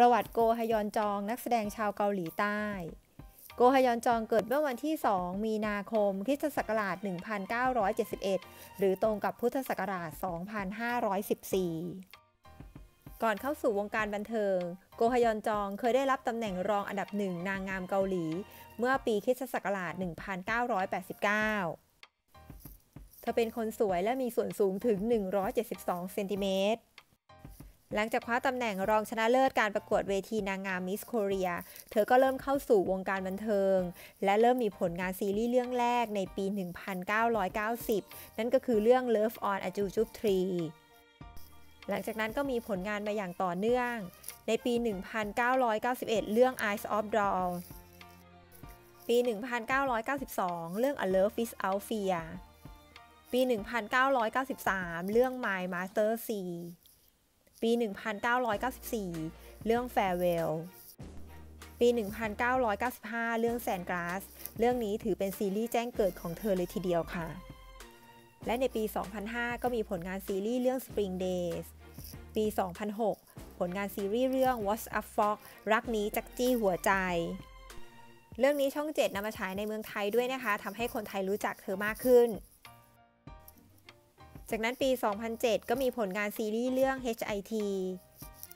ประวัติโกฮยอนจองนักแสดงชาวเกาหลีใต้ โกฮยอนจองเกิดเมื่อวันที่ 2 มีนาคมคริสตศักราช 1971 หรือตรงกับพุทธศักราช 2514 ก่อนเข้าสู่วงการบันเทิง โกฮยอนจองเคยได้รับตำแหน่งรองอันดับหนึ่งนางงามเกาหลี เมื่อปีคริสตศักราช 1989เธอเป็นคนสวยและมีส่วนสูงถึง 172 เซนติเมตร หลังจากคว้าตำแหน่งรองชนะเลิศการประกวดเวทีนางงามมิสโคเรีย เธอก็เริ่มเข้าสู่วงการบันเทิง และเริ่มมีผลงานซีรีส์เรื่องแรกในปี 1990 นั่นก็คือเรื่อง Love on a j u j u b Tree หลังจากนั้นก็มีผลงานมาอย่างต่อเนื่อง ในปี 1991 เรื่อง Eyes of Doll ปี 1992 เรื่อง A Love Without Fear ปี 1993 เรื่อง My Master C ปี 1994 เรื่อง Farewell ปี 1995 เรื่อง Sandglass เรื่องนี้ถือเป็นซีรีส์แจ้งเกิดของเธอเลยทีเดียวค่ะ และในปี 2005 ก็มีผลงานซีรีส์เรื่อง Spring Days ปี 2006 ผลงานซีรีส์เรื่อง What's Up Fox รักนี้จักจี้หัวใจ เรื่องนี้ช่อง 7นำมาฉายในเมืองไทยด้วยนะคะทำให้คนไทยรู้จักเธอมากขึ้น จากนั้นปี 2007 ก็มีผลงานซีรีส์เรื่อง HIT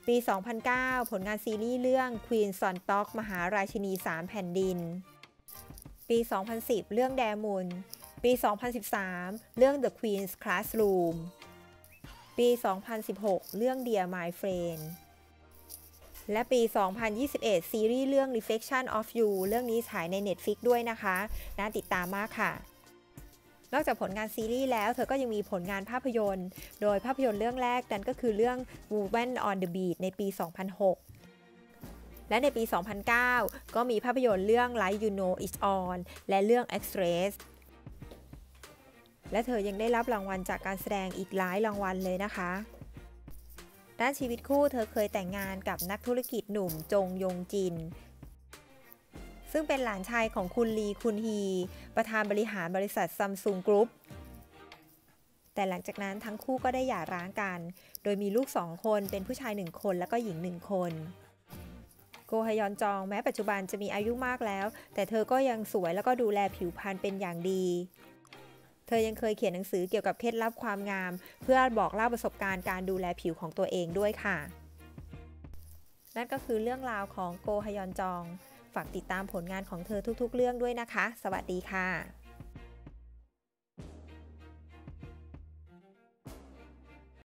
ปี 2009 ผลงานซีรีส์เรื่อง Queen s o n t o k มหาราชินี 3 แผ่นดิน ปี 2010 เรื่องแดมุน ปี 2013 เรื่อง The Queen's Classroom ปี 2016 เรื่อง Dear My Friend และปี 2021 ซีรีส์เรื่อง Reflection of You เรื่องนี้ฉายใน Netflix ด้วยนะคะ น่าติดตามมากค่ะ นอกจากผลงานซีรีส์แล้ว เธอก็ยังมีผลงานภาพยนตร์ โดยภาพยนตร์เรื่องแรกนั้นก็คือเรื่อง Movement on the Beat ในปี 2006และในปี 2009 ก็มีภาพยนตร์เรื่อง Like You Know It's On และเรื่อง Express และเธอยังได้รับรางวัลจากการแสดงอีกหลายรางวัลเลยนะคะ ด้านชีวิตคู่เธอเคยแต่งงานกับนักธุรกิจหนุ่มจงยงจิน ซึ่งเป็นหลานชายของคุณลีคุณฮี ประธานบริหารบริษัทซัมซุงกรุ๊ปแต่หลังจากนั้นทั้งคู่ก็ได้หย่าร้างกัน โดยมีลูกสองคนเป็นผู้ชายหนึ่งคนและก็หญิงหนึ่งคนโกฮยอนจองแม้ปัจจุบันจะมีอายุมากแล้ว แต่เธอก็ยังสวยแล้วก็ดูแลผิวพรรณเป็นอย่างดี เธอยังเคยเขียนหนังสือเกี่ยวกับเคล็ดลับความงาม เพื่อบอกเล่าประสบการณ์การดูแลผิวของตัวเองด้วยค่ะ นั่นก็คือเรื่องราวของโกฮยอนจอง ฝากติดตามผลงานของเธอทุกๆ เรื่องด้วยนะคะ สวัสดีค่ะ